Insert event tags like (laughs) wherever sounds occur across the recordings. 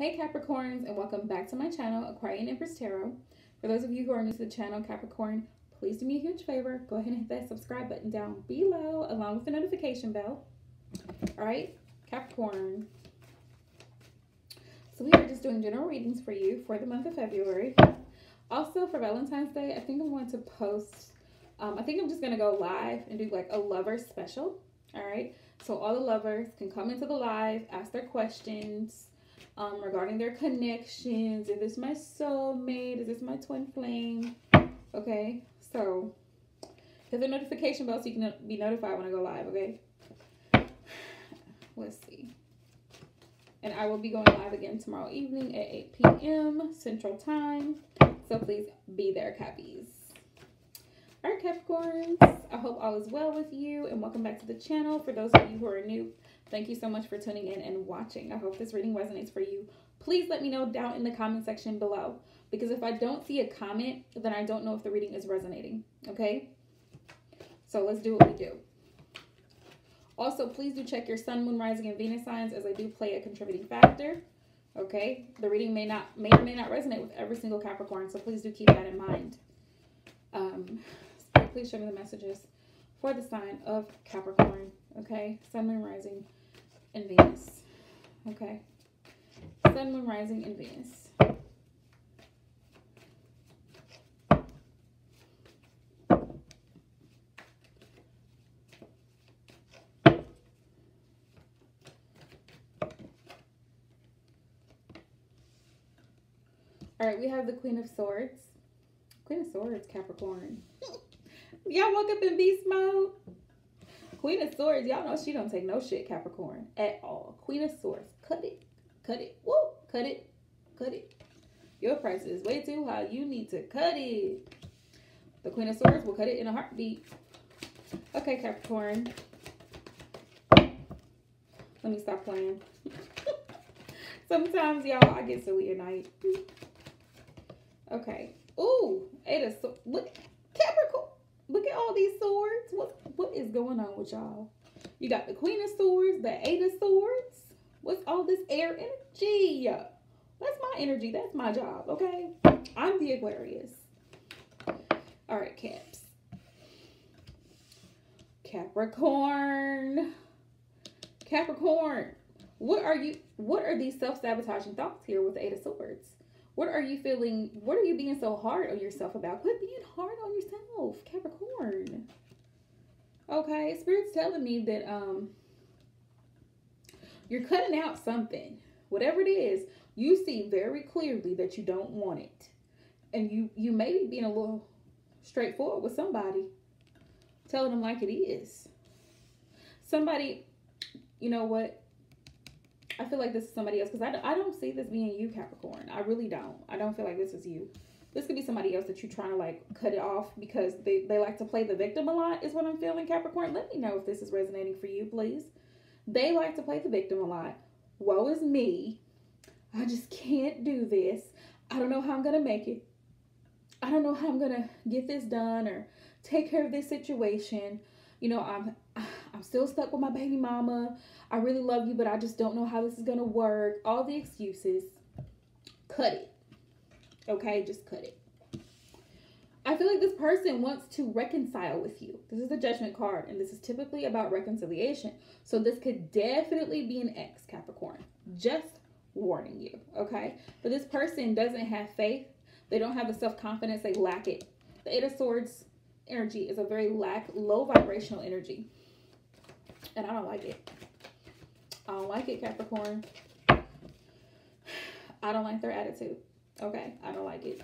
Hey Capricorns and welcome back to my channel, Aquarian Empress Tarot. For those of you who are new to the channel, Capricorn, please do me a huge favor. Go ahead and hit that subscribe button down below along with the notification bell. All right, Capricorn. So we are just doing general readings for you for the month of February. Also for Valentine's Day, I think I'm going to post, um, I think I'm just going to go live and do like a lover special. All right. So all the lovers can come into the live, ask their questions, um, regarding their connections. Is this my soulmate? Is this my twin flame? Okay, so hit the notification bell so you can be notified when I go live, okay? Let's see. And I will be going live again tomorrow evening at 8 p.m. Central Time. So please be there, Cappies. All right, Capricorns. I hope all is well with you and welcome back to the channel. For those of you who are new, Thank you so much for tuning in and watching. I hope this reading resonates for you. Please let me know down in the comment section below because if I don't see a comment, then I don't know if the reading is resonating. Okay? So let's do what we do. Also, please do check your sun, moon, rising, and Venus signs as I do play a contributing factor. Okay? The reading may not may or may not resonate with every single Capricorn, so please do keep that in mind. Um, please show me the messages for the sign of Capricorn. Okay? Sun, moon, rising, and Venus. Okay. Sun, Moon, Rising, and Venus. All right, we have the Queen of Swords. Queen of Swords, Capricorn. (laughs) Y'all woke up in beast mode? Queen of Swords, y'all know she don't take no shit, Capricorn, at all. Queen of Swords, cut it, cut it, woo, cut it, cut it. Your price is way too high. You need to cut it. The Queen of Swords will cut it in a heartbeat. Okay, Capricorn. Let me stop playing. (laughs) Sometimes, y'all, I get silly at night. Okay. Ooh, Eight of Look, Capricorn. Look at all these swords. What what is going on with y'all? You got the Queen of Swords, the Eight of Swords. What's all this air energy? That's my energy. That's my job, okay? I'm the Aquarius. All right, Caps. Capricorn. Capricorn. What are you what are these self-sabotaging thoughts here with the Eight of Swords? What are you feeling? What are you being so hard on yourself about? Quit being hard on yourself, Capricorn. Okay, Spirit's telling me that um you're cutting out something. Whatever it is, you see very clearly that you don't want it. And you you may be being a little straightforward with somebody. Telling them like it is. Somebody, you know what? I feel like this is somebody else because I, I don't see this being you, Capricorn. I really don't. I don't feel like this is you. This could be somebody else that you're trying to like cut it off because they, they like to play the victim a lot is what I'm feeling, Capricorn. Let me know if this is resonating for you, please. They like to play the victim a lot. Woe is me. I just can't do this. I don't know how I'm going to make it. I don't know how I'm going to get this done or take care of this situation. You know, I'm I'm still stuck with my baby mama. I really love you, but I just don't know how this is going to work. All the excuses. Cut it. Okay, just cut it. I feel like this person wants to reconcile with you. This is the judgment card, and this is typically about reconciliation. So this could definitely be an ex, Capricorn. Just warning you, okay? But this person doesn't have faith. They don't have the self-confidence. They lack it. The Eight of Swords energy is a very lack, low vibrational energy. And I don't like it. I don't like it, Capricorn. (sighs) I don't like their attitude. Okay, I don't like it.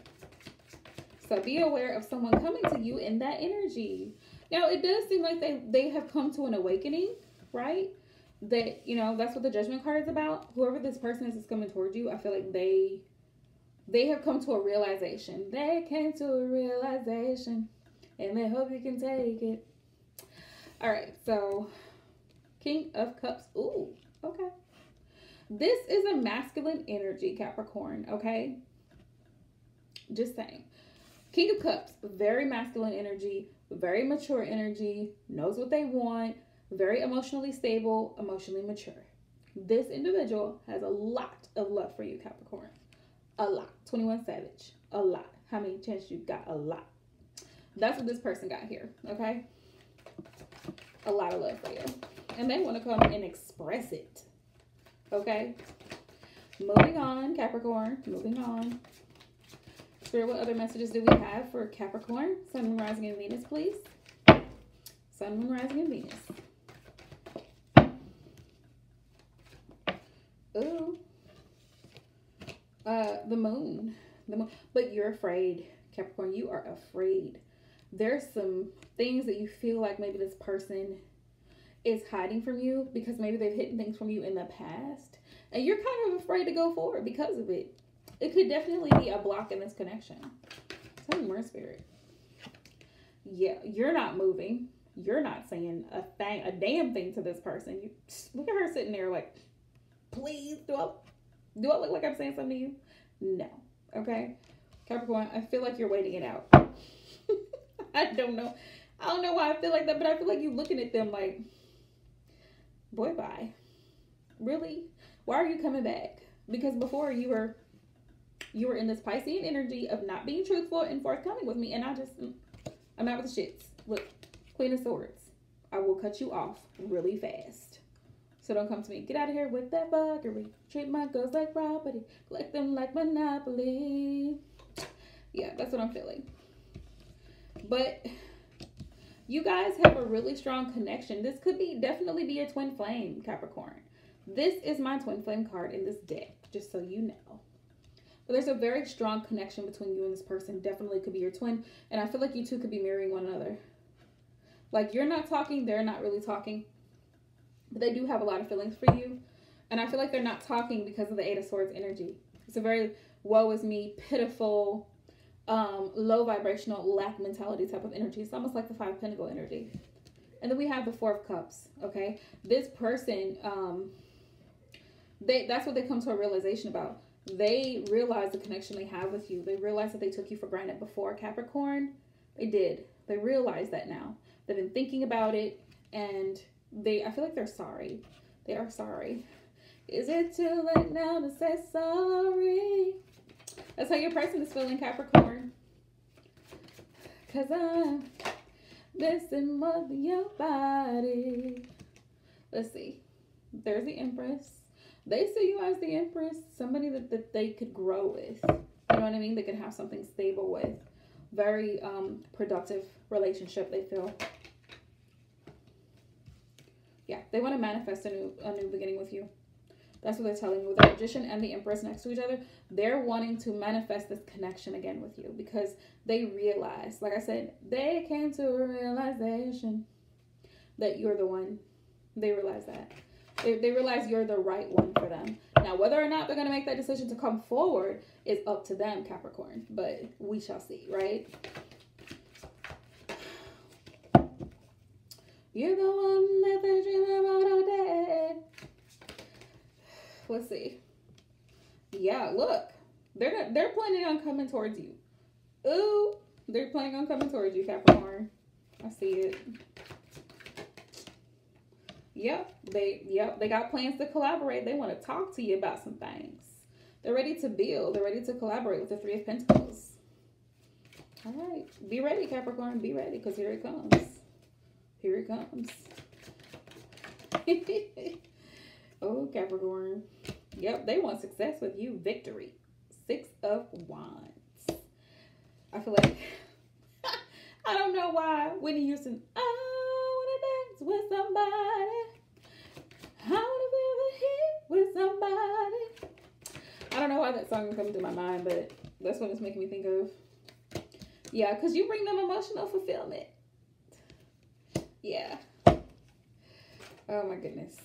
So be aware of someone coming to you in that energy. Now, it does seem like they, they have come to an awakening, right? That, you know, that's what the judgment card is about. Whoever this person is is coming towards you, I feel like they they have come to a realization. They came to a realization and they hope you can take it. All right, so King of Cups. Ooh, okay. This is a masculine energy, Capricorn, okay? Just saying. King of Cups, very masculine energy, very mature energy, knows what they want, very emotionally stable, emotionally mature. This individual has a lot of love for you, Capricorn. A lot. 21 Savage. A lot. How many chances you got? A lot. That's what this person got here, okay? A lot of love for you. And they want to come and express it, okay? Moving on, Capricorn. Moving on. What other messages do we have for Capricorn? Sun, Moon, Rising, and Venus, please. Sun, Moon, Rising, and Venus. Ooh. Uh, the moon. The moon. But you're afraid, Capricorn. You are afraid. There's some things that you feel like maybe this person is hiding from you because maybe they've hidden things from you in the past. And you're kind of afraid to go forward because of it. It could definitely be a block in this connection. Tell me more, Spirit. Yeah, you're not moving. You're not saying a thing, a damn thing to this person. You look at her sitting there like, please, do I, do I look like I'm saying something to you? No. Okay. Capricorn, I feel like you're waiting it out. (laughs) I don't know. I don't know why I feel like that, but I feel like you're looking at them like, boy, bye. Really? Why are you coming back? Because before you were you were in this Piscean energy of not being truthful and forthcoming with me, and I just mm, I'm out with the shits. Look, Queen of Swords. I will cut you off really fast. So don't come to me. Get out of here with that buggery. Treat my girls like property. Collect them like monopoly. Yeah, that's what I'm feeling. But you guys have a really strong connection. This could be definitely be a twin flame, Capricorn. This is my twin flame card in this deck, just so you know. But there's a very strong connection between you and this person. Definitely could be your twin. And I feel like you two could be marrying one another. Like you're not talking, they're not really talking. But they do have a lot of feelings for you. And I feel like they're not talking because of the Eight of Swords energy. It's a very woe is me, pitiful, um, low vibrational lack mentality type of energy. It's almost like the five pentacle energy. And then we have the four of cups. Okay. This person, um, they that's what they come to a realization about. They realize the connection they have with you. They realize that they took you for granted before Capricorn. They did. They realize that now. They've been thinking about it and they I feel like they're sorry. They are sorry. Is it too late now to say sorry? That's how your person is feeling, Capricorn. Cause I'm missing more than your body. Let's see. There's the Empress. They see you as the Empress, somebody that, that they could grow with. You know what I mean? They could have something stable with. Very um, productive relationship, they feel. Yeah, they want to manifest a new a new beginning with you. That's what they're telling you. With the magician and the empress next to each other, they're wanting to manifest this connection again with you because they realize, like I said, they came to a realization that you're the one. They realize that. They, they realize you're the right one for them. Now, whether or not they're going to make that decision to come forward is up to them, Capricorn. But we shall see, right? You're the one that they dream about all day. Let's see. Yeah, look. They're they're planning on coming towards you. Ooh, they're planning on coming towards you, Capricorn. I see it. Yep, they yep, they got plans to collaborate. They want to talk to you about some things. They're ready to build. They're ready to collaborate with the Three of Pentacles. All right, be ready, Capricorn. Be ready, because here it comes. Here it comes. (laughs) oh, Capricorn. Yep, they want success with you. Victory. Six of Wands. I feel like, (laughs) I don't know why Whitney Houston, I dance with somebody. I want to feel the heat with somebody. I don't know why that song coming to my mind, but that's what it's making me think of. Yeah, because you bring them emotional fulfillment. Yeah. Oh my goodness.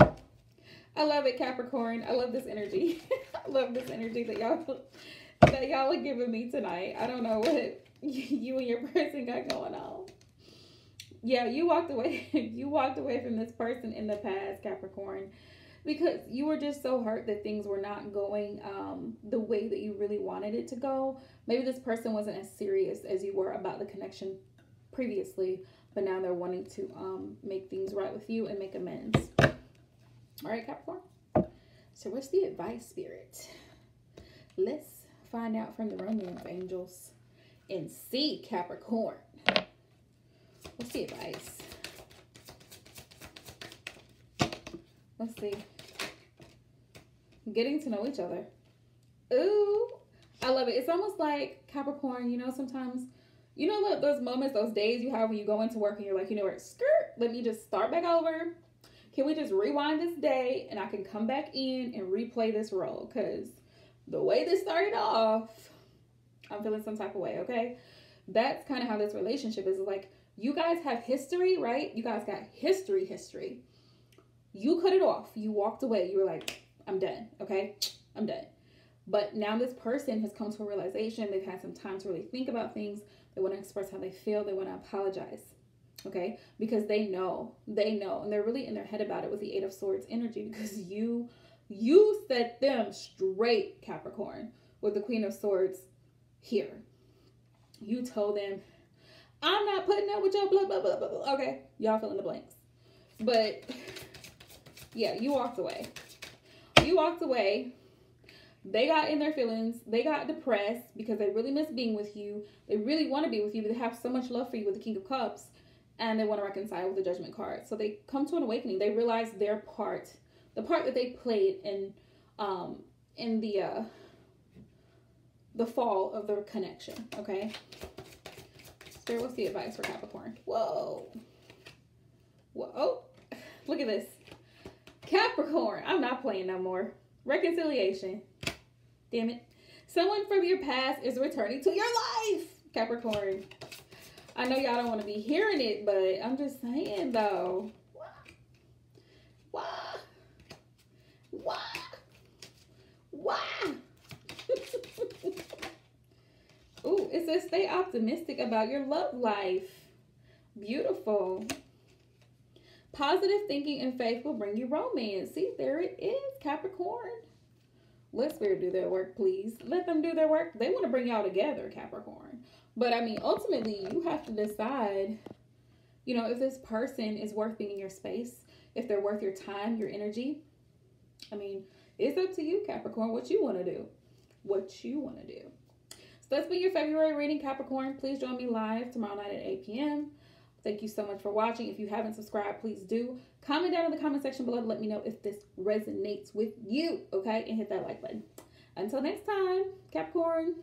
I love it, Capricorn. I love this energy. (laughs) I love this energy that y'all that y'all are giving me tonight. I don't know what (laughs) you and your person got going on. Yeah, you walked away. (laughs) you walked away from this person in the past, Capricorn, because you were just so hurt that things were not going um, the way that you really wanted it to go. Maybe this person wasn't as serious as you were about the connection previously but now they're wanting to um, make things right with you and make amends. All right, Capricorn. So, what's the advice, Spirit? Let's find out from the romance angels and see Capricorn. What's the advice? Let's see. Getting to know each other. Ooh, I love it. It's almost like Capricorn, you know, sometimes, you know, what those moments, those days you have when you go into work and you're like, you know what, skirt, let me just start back over. Can we just rewind this day and I can come back in and replay this role? Because the way this started off, I'm feeling some type of way, okay? That's kind of how this relationship is. Like, you guys have history, right? You guys got history, history. You cut it off. You walked away. You were like, I'm done, okay? I'm done. But now this person has come to a realization. They've had some time to really think about things. They want to express how they feel. They want to apologize, okay? Because they know, they know, and they're really in their head about it with the Eight of Swords energy because you you set them straight, Capricorn, with the Queen of Swords here. You told them, I'm not putting up with your blah, blah, blah, blah, blah. Okay, y'all fill in the blanks. But yeah, you walked away. You walked away. They got in their feelings. They got depressed because they really miss being with you. They really want to be with you, but they have so much love for you with the King of Cups and they want to reconcile with the Judgment card. So they come to an awakening. They realize their part the part that they played in um in the uh the fall of their connection okay Spirit, what's the advice for Capricorn? Whoa. Whoa. Oh, (laughs) look at this. Capricorn. I'm not playing no more. Reconciliation. Damn it. Someone from your past is returning to your life. Capricorn. I know y'all don't want to be hearing it, but I'm just saying though. Why? Why? Why? Ooh, it says stay optimistic about your love life. Beautiful. Positive thinking and faith will bring you romance. See, there it is, Capricorn. Let Spirit do their work, please. Let them do their work. They want to bring y'all together, Capricorn. But I mean, ultimately, you have to decide, you know, if this person is worth being in your space, if they're worth your time, your energy. I mean, it's up to you, Capricorn, what you want to do. What you want to do. So that's been your February reading, Capricorn. Please join me live tomorrow night at 8 p.m. Thank you so much for watching. If you haven't subscribed, please do. Comment down in the comment section below to let me know if this resonates with you, okay? And hit that like button. Until next time, Capricorn.